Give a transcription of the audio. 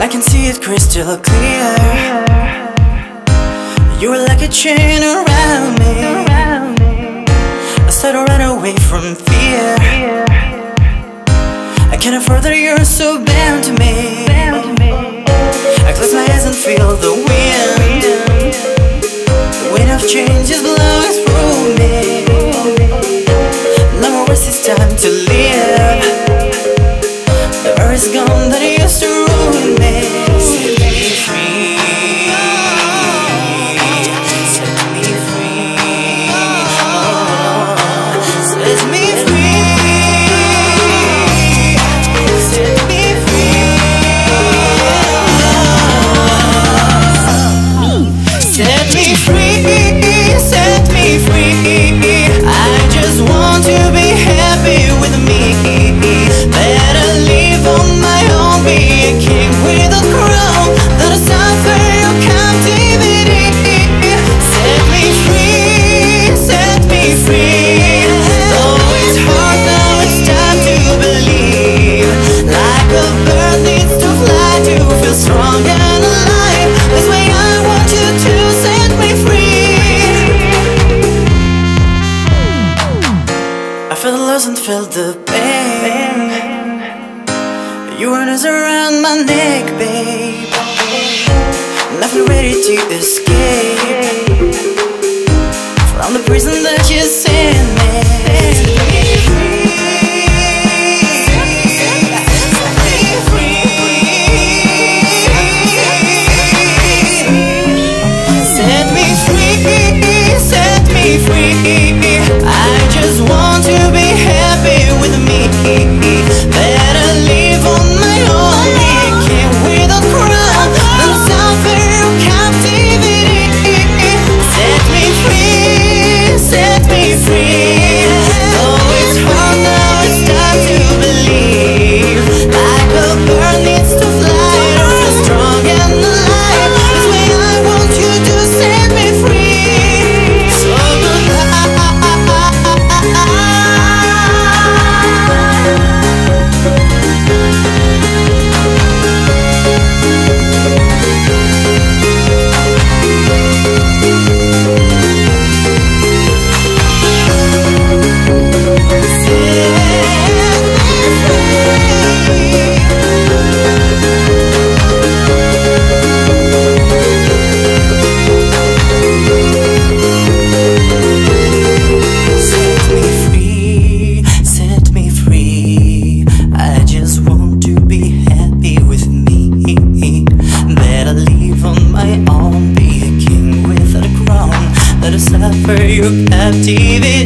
I can see it crystal clear. You were like a chain around me. I said to run away from fear. I can't further, you're so bad felt the pain. Your arm is around my neck, babe. Nothing ready to escape. You have TV